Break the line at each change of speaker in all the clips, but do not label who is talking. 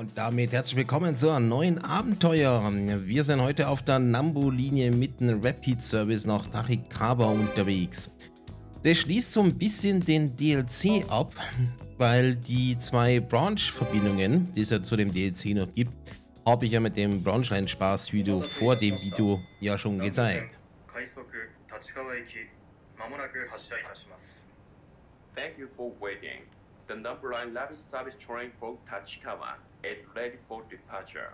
Und damit herzlich willkommen zu einem neuen Abenteuer. Wir sind heute auf der Nambu-Linie mit dem Rapid-Service nach Tachikaba unterwegs. Das schließt so ein bisschen den DLC ab, weil die zwei Branch-Verbindungen, die es ja zu dem DLC noch gibt, habe ich ja mit dem Branchline-Spaß-Video vor dem Video ja schon gezeigt.
Thank you for waiting. The number line Lapis service train for Tachikawa is ready for departure.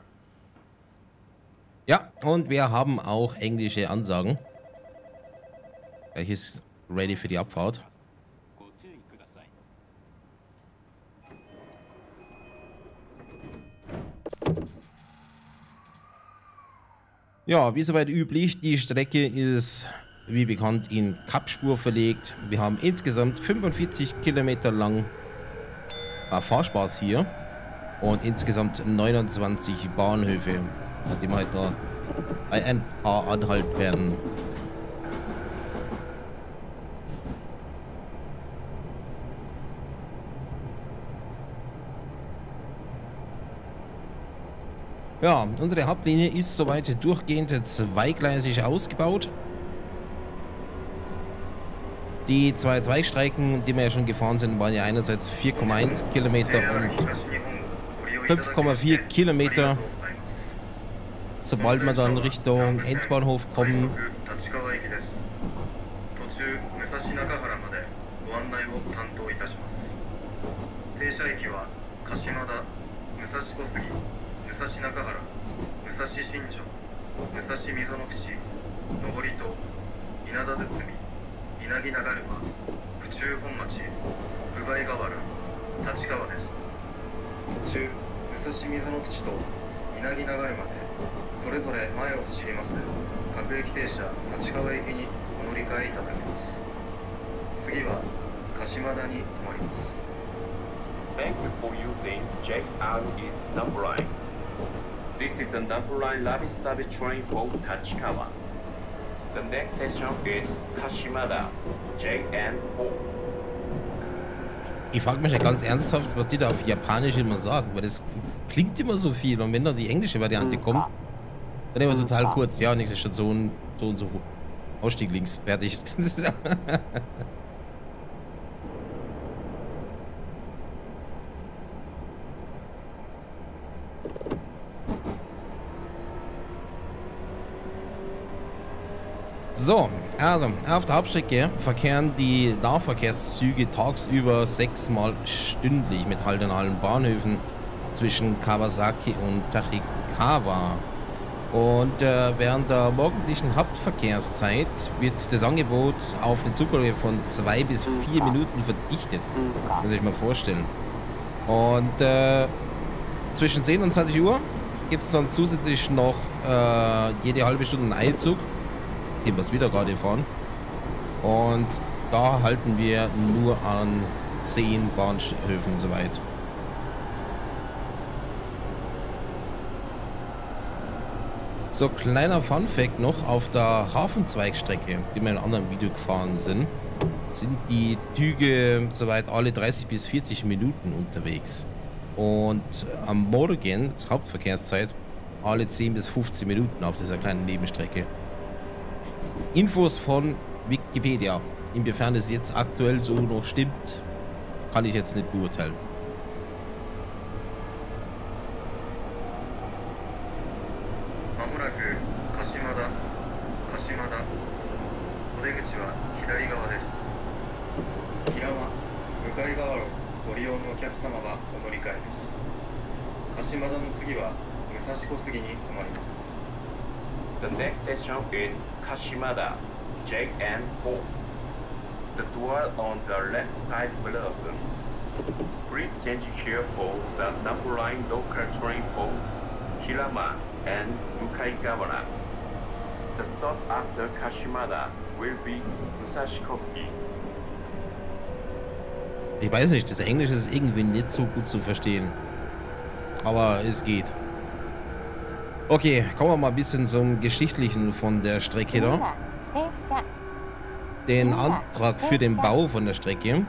Ja, und wir haben auch englische Ansagen. Welches ready für die Abfahrt? Ja, wie soweit üblich, die Strecke ist wie bekannt in Kapspur verlegt. Wir haben insgesamt 45 Kilometer lang Fahrspaß hier und insgesamt 29 Bahnhöfe, an dem halt nur ein paar anhalten werden. Ja, unsere Hauptlinie ist soweit durchgehend zweigleisig ausgebaut. Die zwei Zweigstrecken, die wir ja schon gefahren sind, waren ja einerseits 4,1 Kilometer und 5,4 Kilometer. Sobald wir dann Richtung Endbahnhof kommen,
稲城長沼府中本町部外河原立川です途中武蔵溝の口と稲城長沼でそれぞれ前を走ります各駅停車立川駅にお乗り換えいただきます次は鹿島田に停まります
Thank you for using JR East number line. This is the number line Lapis service train for Tachikawa. The next station is Kashimada, JN4.
Ich frage mich ja ganz ernsthaft, was die da auf Japanisch immer sagen, weil das klingt immer so viel und wenn da die englische Variante kommt, dann immer total kurz. Ja, nächste Station, so und so. Ausstieg links, fertig. So, also auf der Hauptstrecke verkehren die Nahverkehrszüge tagsüber sechsmal stündlich mit Halt an allen Bahnhöfen zwischen Kawasaki und Tachikawa. Und äh, während der morgendlichen Hauptverkehrszeit wird das Angebot auf eine Zugfolge von zwei bis vier Minuten verdichtet. Muss ich mal vorstellen. Und äh, zwischen 10 und 20 Uhr gibt es dann zusätzlich noch äh, jede halbe Stunde einen Eilzug dem was wieder gerade fahren. Und da halten wir nur an 10 Bahnhöfen soweit. So, kleiner Fun Fact noch, auf der Hafenzweigstrecke, die wir in einem anderen Video gefahren sind, sind die Züge soweit alle 30 bis 40 Minuten unterwegs. Und am Morgen, zur Hauptverkehrszeit, alle 10 bis 15 Minuten auf dieser kleinen Nebenstrecke. Infos von Wikipedia. Inwiefern es jetzt aktuell so noch stimmt, kann ich jetzt nicht beurteilen.
Is Kashimada, JN4. The door on the left side will open. Please change here for the number line local train for Hirama and Mukaigawara. The stop after Kashimada will be Musashikoski.
Ich weiß nicht, das Englisch ist irgendwie nicht so gut zu verstehen. Aber es geht. Okay, kommen wir mal ein bisschen zum Geschichtlichen von der Strecke da. Den Antrag für den Bau von der Strecke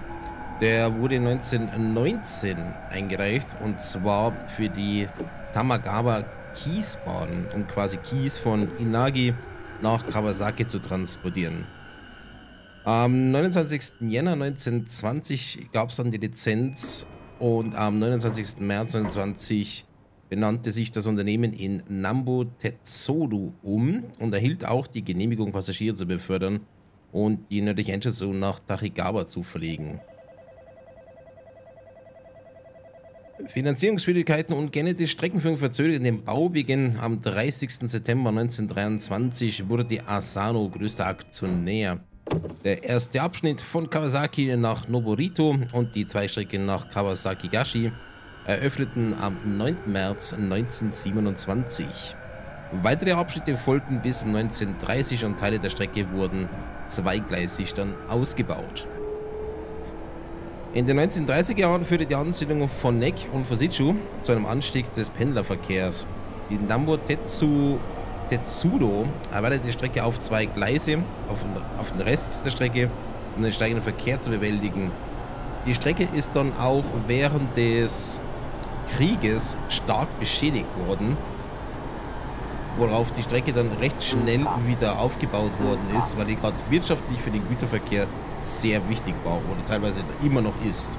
Der wurde 1919 eingereicht und zwar für die Tamagawa Kiesbahn, um quasi Kies von Inagi nach Kawasaki zu transportieren. Am 29. Jänner 1920 gab es dann die Lizenz und am 29. März 1920 benannte sich das Unternehmen in Nambo Tetsoru um und erhielt auch die Genehmigung, Passagiere zu befördern und die nördliche Endstation nach Tachigawa zu verlegen. Finanzierungsschwierigkeiten und generelle Streckenführung verzögert den Baubeginn. Am 30. September 1923 wurde die Asano größter Aktionär. Der erste Abschnitt von Kawasaki nach Noborito und die Zweistrecke nach Kawasaki-Gashi eröffneten am 9. März 1927. Weitere Abschnitte folgten bis 1930 und Teile der Strecke wurden zweigleisig dann ausgebaut. In den 1930er Jahren führte die Ansiedlung von Nek und Fusitsu zu einem Anstieg des Pendlerverkehrs. Die Nambo Tetsu, Tetsudo erweiterte die Strecke auf zwei Gleise auf auf den Rest der Strecke, um den steigenden Verkehr zu bewältigen. Die Strecke ist dann auch während des Krieges stark beschädigt worden, worauf die Strecke dann recht schnell wieder aufgebaut worden ist, weil die gerade wirtschaftlich für den Güterverkehr sehr wichtig war oder teilweise immer noch ist.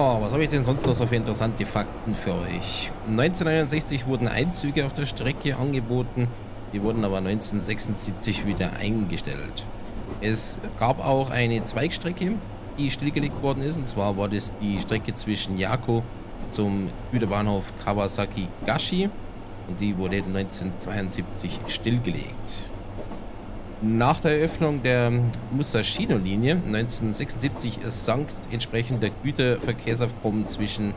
Habe ich denn sonst noch so für interessante Fakten für euch? 1969 wurden Einzüge auf der Strecke angeboten, die wurden aber 1976 wieder eingestellt. Es gab auch eine Zweigstrecke, die stillgelegt worden ist, und zwar war das die Strecke zwischen Yako zum Güterbahnhof Kawasaki Gashi und die wurde 1972 stillgelegt. Nach der Eröffnung der Musashino-Linie 1976 sank entsprechend der Güterverkehrsaufkommen zwischen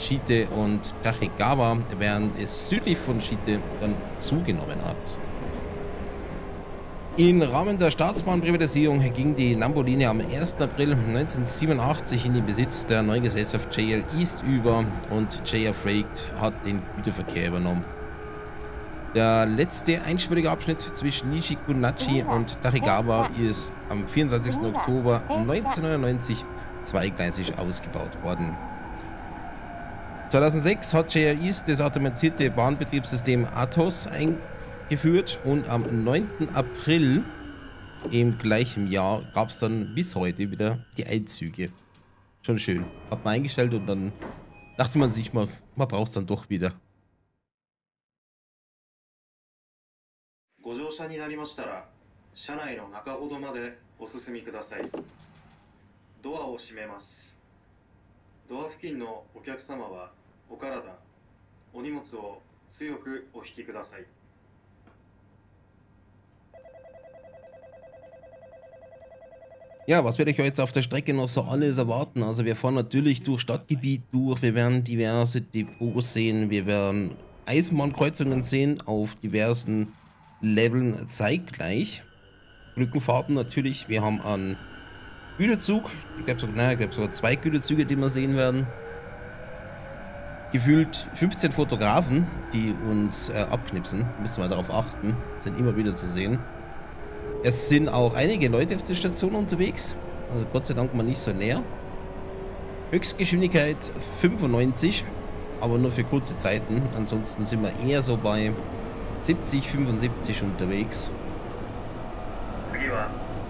Shite und Tachigawa, während es südlich von Shite dann zugenommen hat. Im Rahmen der Staatsbahnprivatisierung ging die Nambo-Linie am 1. April 1987 in den Besitz der neuen Gesellschaft JR East über und JR Freight hat den Güterverkehr übernommen. Der letzte einspurige Abschnitt zwischen Nishikunachi und Tachigawa ist am 24. Oktober 1999 zweigleisig ausgebaut worden. 2006 hat JR East das automatisierte Bahnbetriebssystem Atos eingeführt und am 9. April im gleichen Jahr gab es dann bis heute wieder die Einzüge. Schon schön. Hat man eingestellt und dann dachte man sich, man, man braucht es dann doch wieder.
車になりましたら車内の中ほどまでお進みくださいドアを閉めますドア付近のお客様はお体お荷物を強くお引きください
Ja, was werde ich heute auf der Strecke noch so alles erwarten? Also wir fahren natürlich durch Stadtgebiet durch, wir werden diverse Depots sehen, wir werden Eisenbahnkreuzungen sehen auf diversen Leveln zeitgleich. Brückenfahrten natürlich. Wir haben einen Güterzug. Ich glaube sogar, glaub sogar zwei Güterzüge, die wir sehen werden. Gefühlt 15 Fotografen, die uns äh, abknipsen. Müssen wir darauf achten. Sind immer wieder zu sehen. Es sind auch einige Leute auf der Station unterwegs. Also Gott sei Dank mal nicht so näher. Höchstgeschwindigkeit 95, aber nur für kurze Zeiten. Ansonsten sind wir eher so bei 70, 75 unterwegs.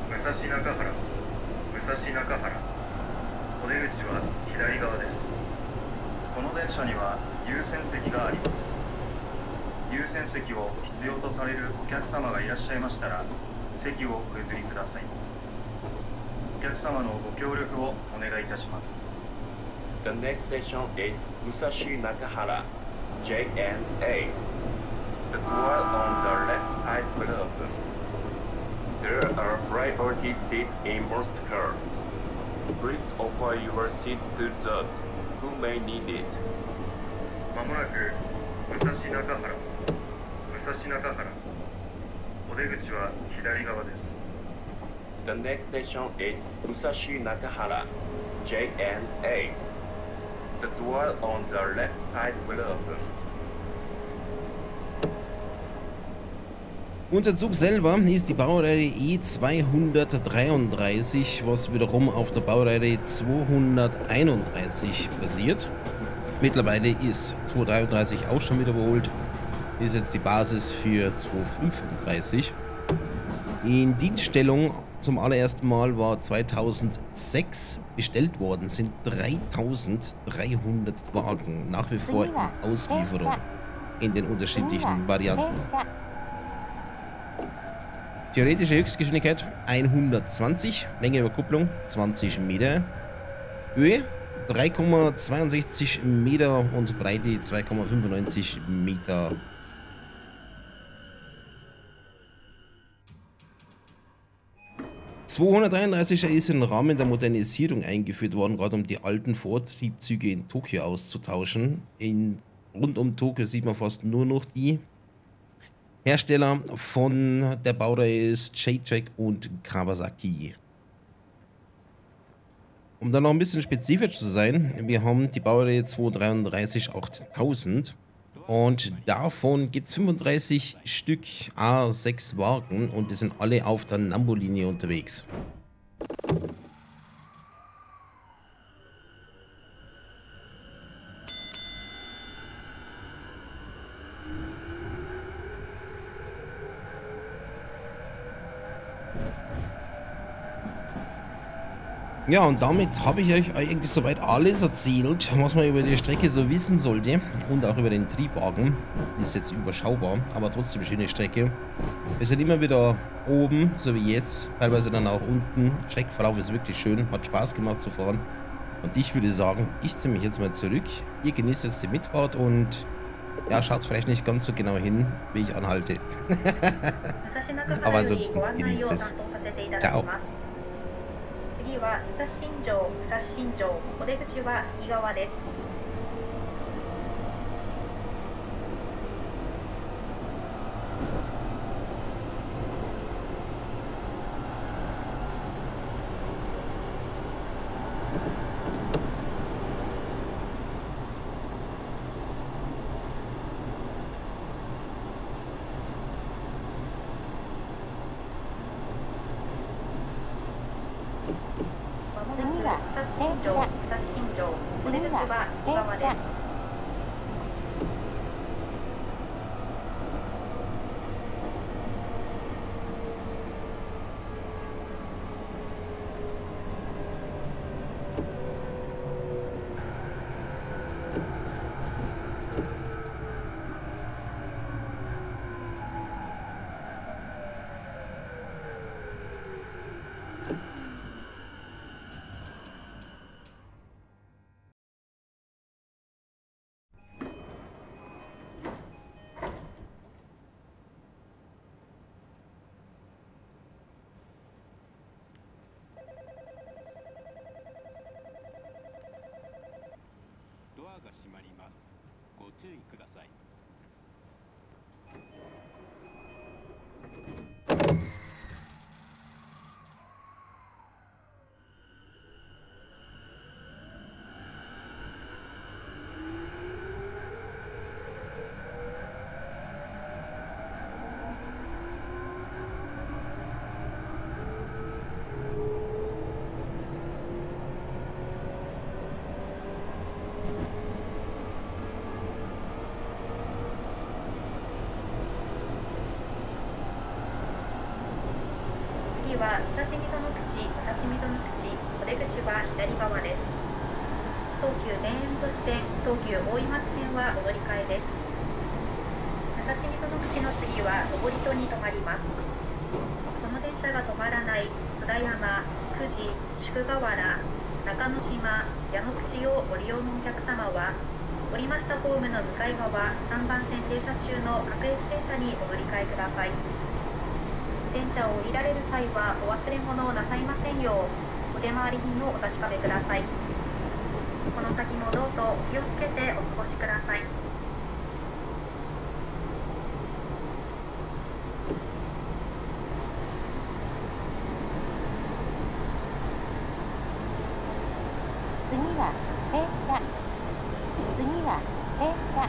武蔵中原武蔵中原お出口は左側ですこの電車には優先席があります優先席を必要とされるお客様がいらっしゃいましたら席をお譲りくださいお客様のご協力をお願いいたします
The next station is Musashi Nakahara, JN8. The door on the left side will open. There are priority seats in most cars. Please offer your seat to those who may need it.
まもなく武蔵中原武蔵中原お出口は左側です
The next station is Musashi Nakahara, JN8. The door on the left side will open.
Unser Zug selber ist die Baureihe E233, was wiederum auf der Baureihe 231 basiert. Mittlerweile ist 233 auch schon wieder überholt. Ist jetzt die Basis für 235. In Dienststellung zum allerersten Mal war 2006 bestellt worden, sind 3300 Wagen nach wie vor in Auslieferung in den unterschiedlichen Varianten. Theoretische Höchstgeschwindigkeit 120, Länge über Kupplung 20 Meter, Höhe 3,62 Meter und Breite 2,95 Meter. ...233er ist im Rahmen der Modernisierung eingeführt worden, gerade um die alten Vortriebzüge in Tokio auszutauschen. In, rund um Tokio sieht man fast nur noch die. Hersteller von der Baureihe ist J-Track und Kawasaki. Um dann noch ein bisschen spezifisch zu sein, wir haben die Baureihe 233 8000 und davon gibt es 35 Stück A6 Wagen und die sind alle auf der Nambo-Linie unterwegs. Ja, und damit habe ich euch eigentlich soweit alles erzählt, was man über die Strecke so wissen sollte. Und auch über den Triebwagen. Die ist jetzt überschaubar, aber trotzdem eine schöne Strecke. Wir sind immer wieder oben, so wie jetzt. Teilweise dann auch unten. Streckverlauf ist wirklich schön, hat Spaß gemacht zu fahren. Und ich würde sagen, ich ziehe mich jetzt mal zurück. Ihr genießt jetzt die Mitfahrt und ja, schaut vielleicht nicht ganz so genau hin, wie ich anhalte. aber ansonsten genießt es. Ciao.
次は武蔵新城武蔵新城お出口は右側ですまもなく武蔵新城武蔵新城お出口は右側で急田園都市線東急大井町線はお乗り換えです。武蔵溝の口の次は上り戸に停まります。この電車が止まらない津田山久慈宿河原中之島矢野口をご利用のお客様は降りましたホームの向かい側3番線停車中の各駅停車にお乗り換えください。電車を降りられる際はお忘れ物をなさいませんようお出回り品をお確かめください。この先もどうぞお気をつけてお過ごしください。
次は停車次は停車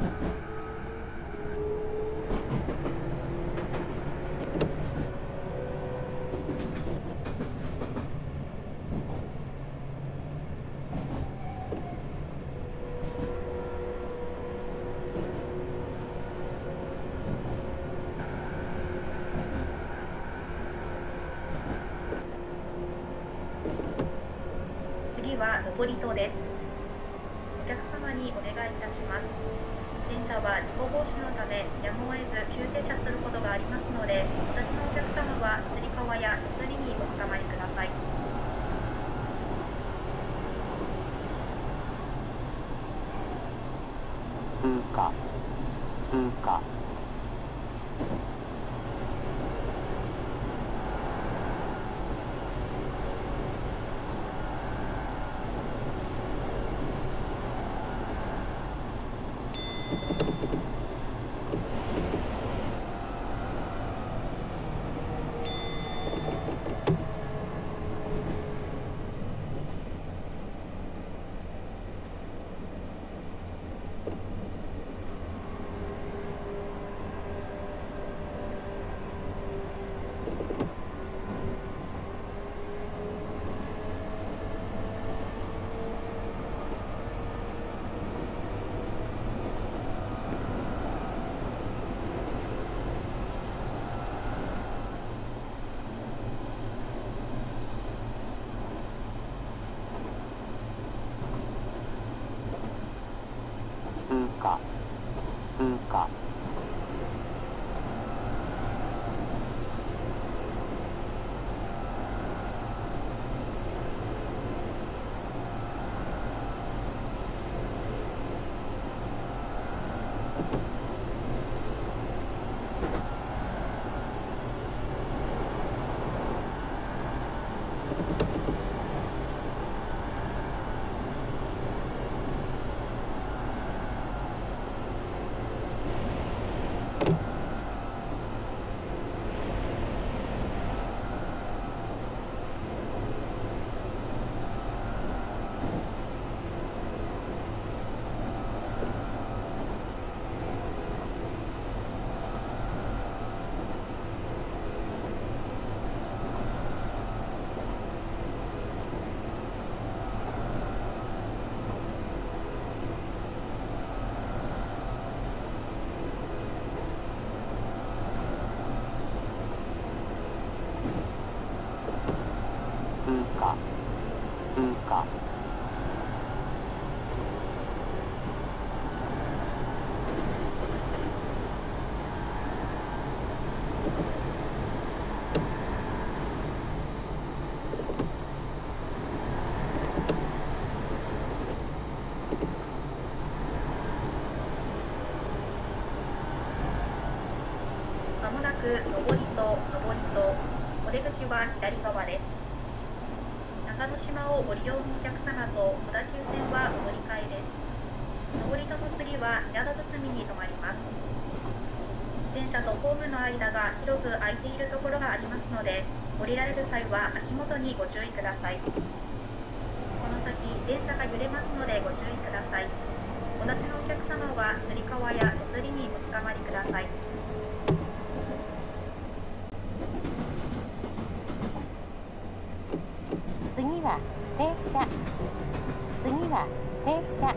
Thank you. 上りと上りとお出口は左側です。長野島をご利用のお客様と小田急線はお乗り換えです。上りとの次は稲田堤に停まります。電車とホームの間が広く空いているところがありますので降りられる際は足元にご注意ください。この先電車が揺れますのでご注意ください。お立ちのお客様はつり革や手すりにおつかまりください
次は停車次は停車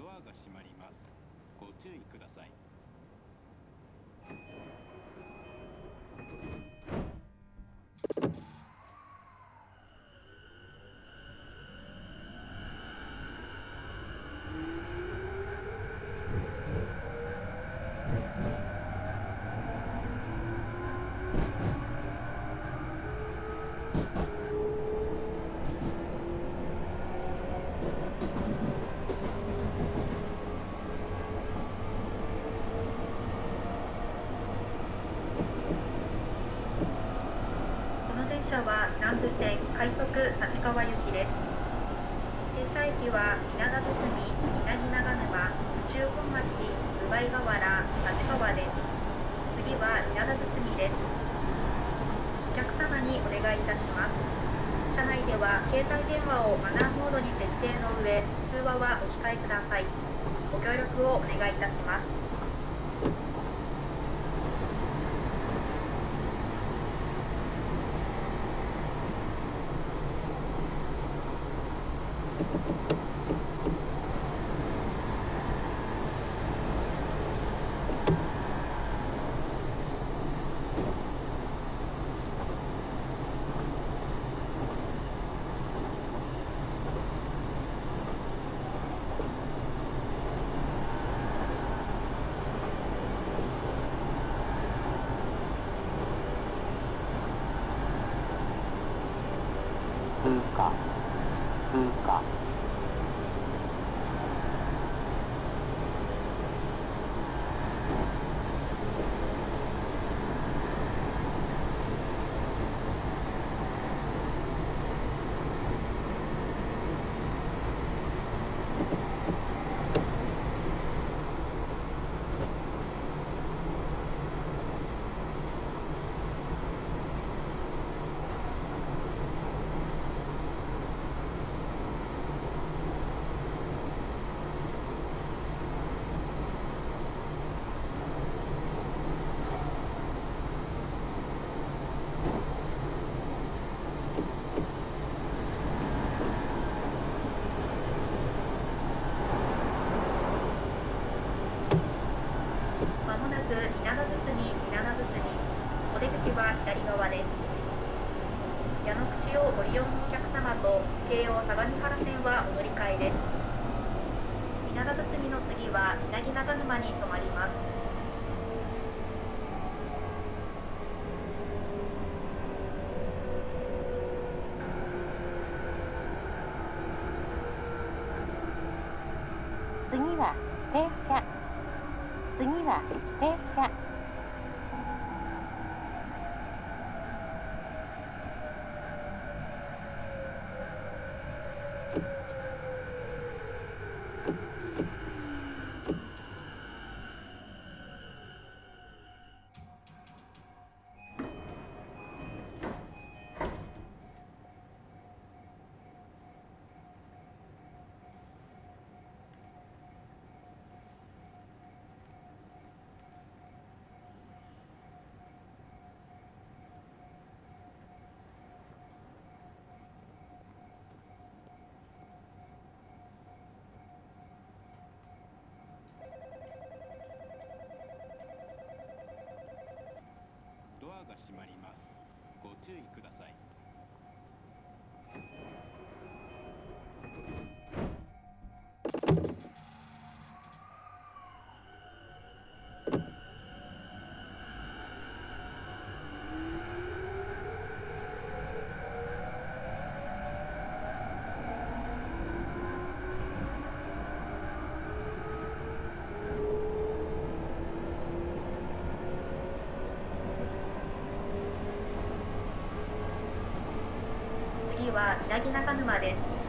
ドアが閉まりますご注意ください
の電車は南武線快速立川行きです。停車駅は稲田堤稲城長沼府中本町分梅河原立川です。次は稲田堤です。お客様にお願いいたします。車内では携帯電話をマナーモードに設定の上通話はお控えください。ご協力をお願いいたします。吧。に
は
手が
は稲城中沼です。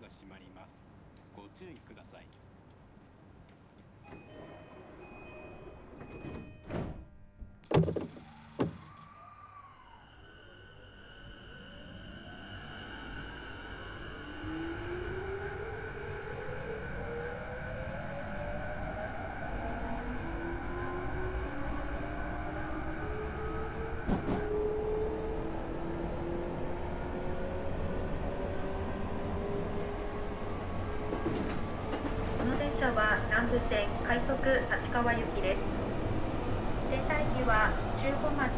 が閉まります。ご注意ください。
南武線快速立川行きです。停車駅は府中古町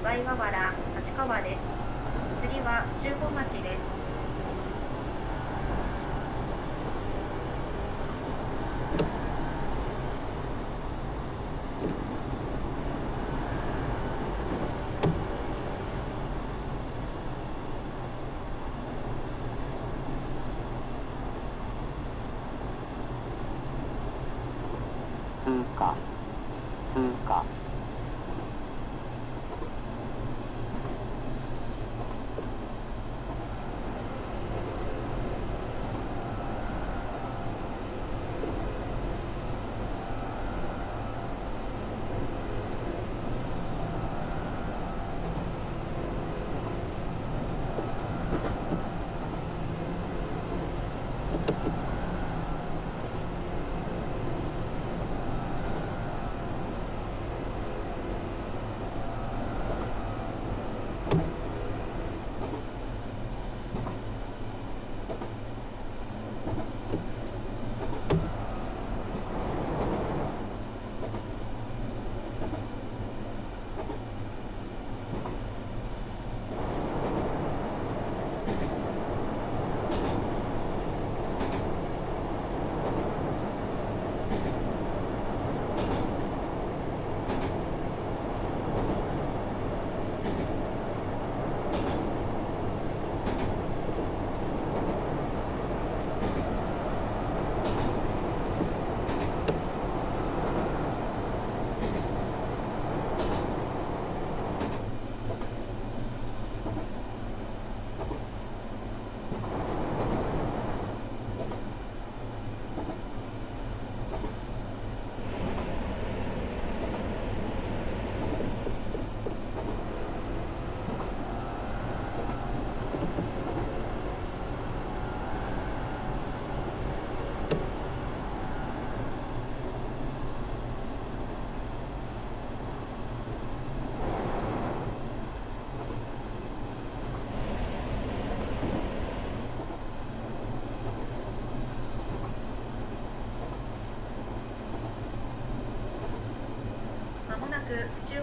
岩井河原立川です。次は府中古町です。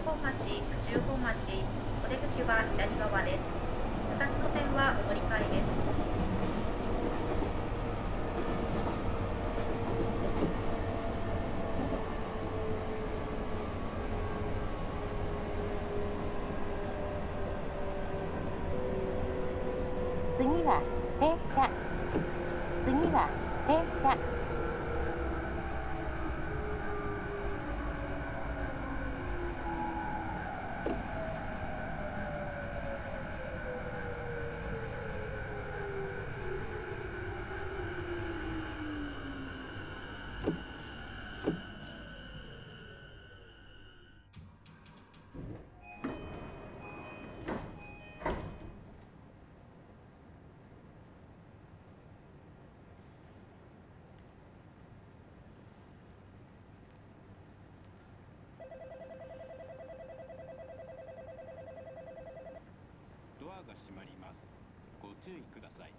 本町府中本町お出口は左側です武蔵野線はお乗り換えです
次は停車次は停車
ドアが閉まりますご注意ください。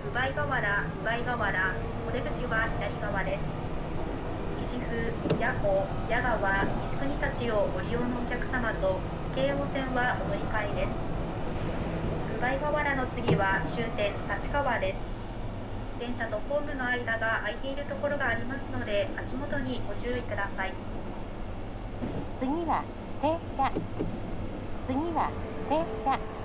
もなく宇倍河原宇倍河原お出口は左側です。石府八尾矢川西国たちをご利用のお客様と京王線はお乗り換えです。宇倍河原の次は終点立川です。電車とホームの間が空いているところがありますので足元にご注意ください。
次は停車。次は停車。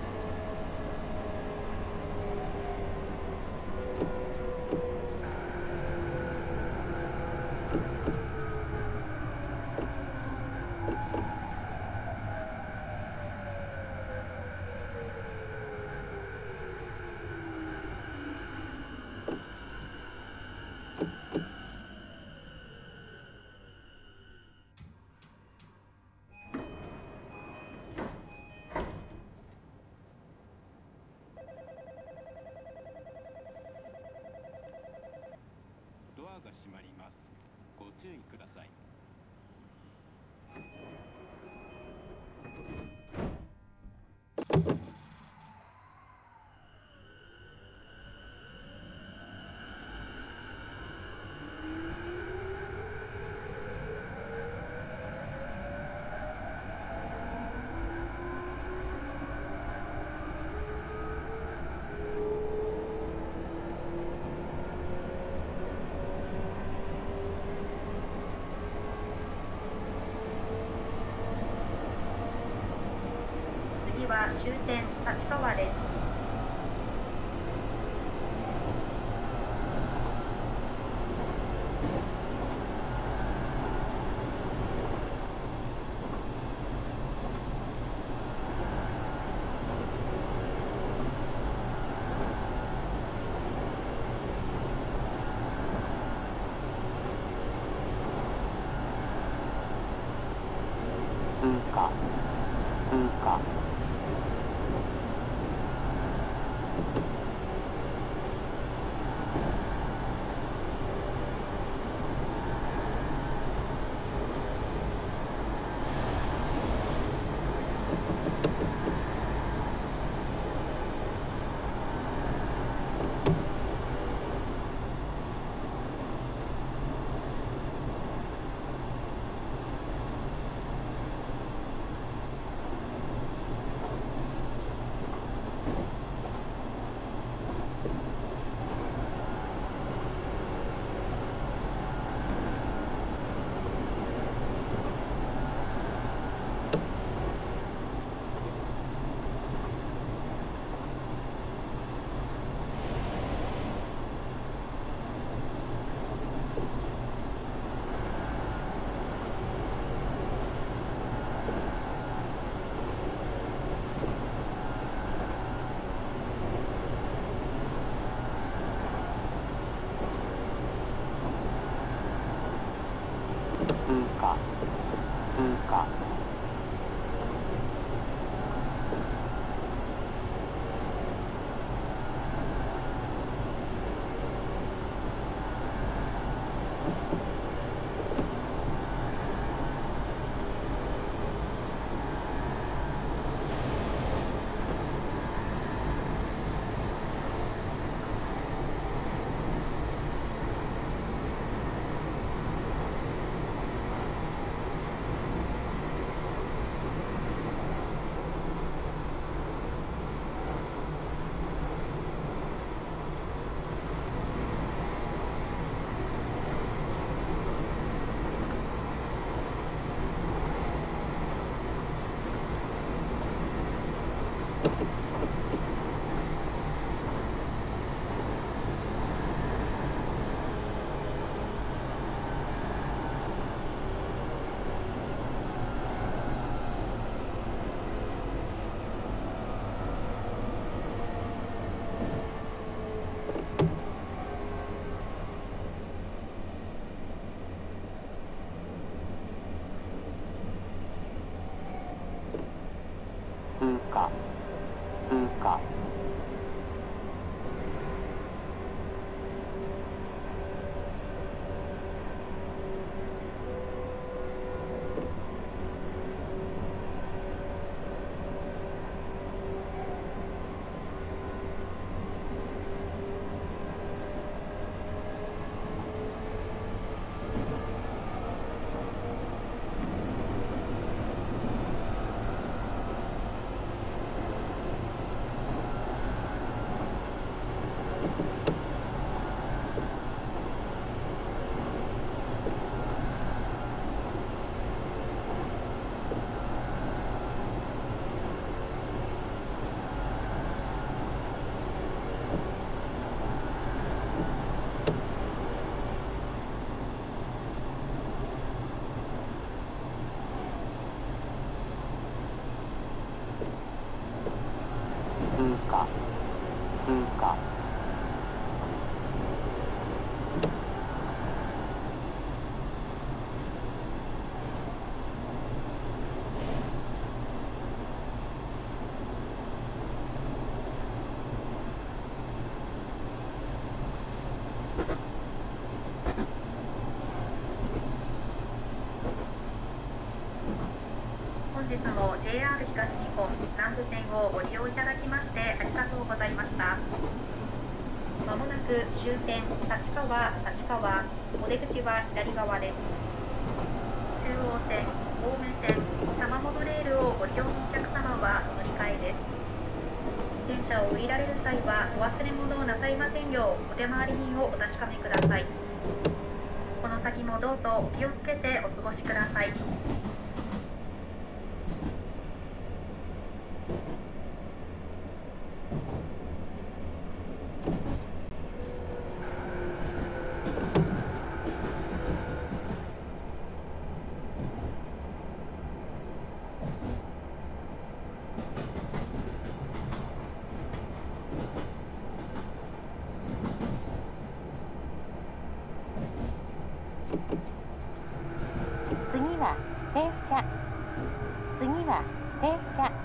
終点立川です。本南部線をご利用いただきましてありがとうございました。まもなく終点立川立川お出口は左側です。中央線青梅線多摩モノレールをご利用のお客様はお乗り換えです。電車を降りられる際はお忘れ物をなさいませんようお手回り人をお確かめください。この先もどうぞお気をつけてお過ごしください
次は停車次は停車「